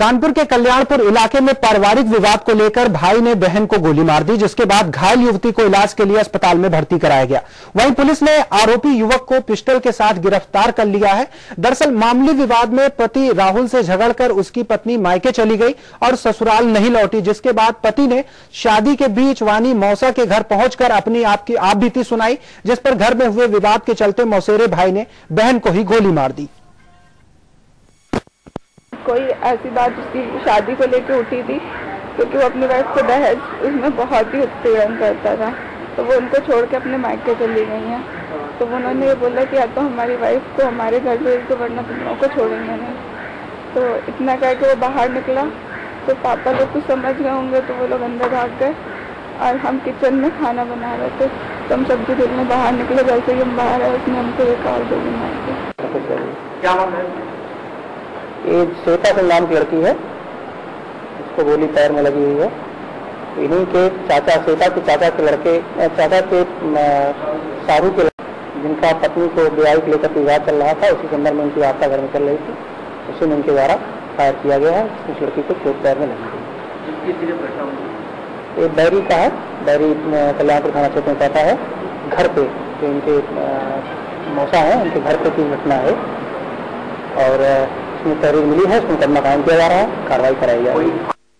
कानपुर के कल्याणपुर इलाके में पारिवारिक विवाद को लेकर भाई ने बहन को गोली मार दी, जिसके बाद घायल युवती को इलाज के लिए अस्पताल में भर्ती कराया गया। वहीं पुलिस ने आरोपी युवक को पिस्टल के साथ गिरफ़्तार कर लिया है। दरअसल मामूली विवाद में पति राहुल से झगड़कर उसकी पत्नी मायके चली गई और ससुराल नहीं लौटी, जिसके बाद पति ने शादी के बीच वानी मौसा के घर पहुंचकर अपनी आपकी आप सुनाई, जिस पर घर में हुए विवाद के चलते मौसेरे भाई ने बहन को ही गोली मार दी। कोई ऐसी बात उसकी शादी को लेकर उठी थी, क्योंकि वो अपनी वाइफ को दहेज उसमें बहुत ही उत्पीड़न करता था। तो वो उनको छोड़ के अपने मायके चली गई हैं। तो उन्होंने ये बोला कि या तो हमारी वाइफ को, हमारे घर भेज दो वरना तुम लोगों को छोड़ेंगे नहीं। तो इतना कह के वो बाहर निकला। तो पापा लोग कुछ समझ गए होंगे तो वो लोग अंदर भाग गए और हम किचन में खाना बना रहे थे। तो हम सब्ज़ी देखने बाहर निकले, जैसे कि हम बाहर आए, उसने हमको एक कार दो मार के क्या ये श्वेता के नाम की लड़की है। उसको गोली पैर में लगी हुई है। इन्हीं के चाचा श्वेता के चाचा के लड़के चाचा के सारू के जिनका पत्नी को ब्याह को लेकर विवाद चल रहा था उसी के अंदर में उनकी वार्ता घर में चल रही थी। उसी में उनके द्वारा फायर किया गया है। उस लड़की को चोट पैर में लगी हुई ये बैरी का है। बैरी कल्याणपुर थाना क्षेत्र में पड़ता है। घर पे जो इनके मौसा है उनके घर पे की घटना है। और इसमें तहरीर मिली है, उसमें मुकदमा कायम किया जा रहा है, कार्रवाई कराई जा रही है।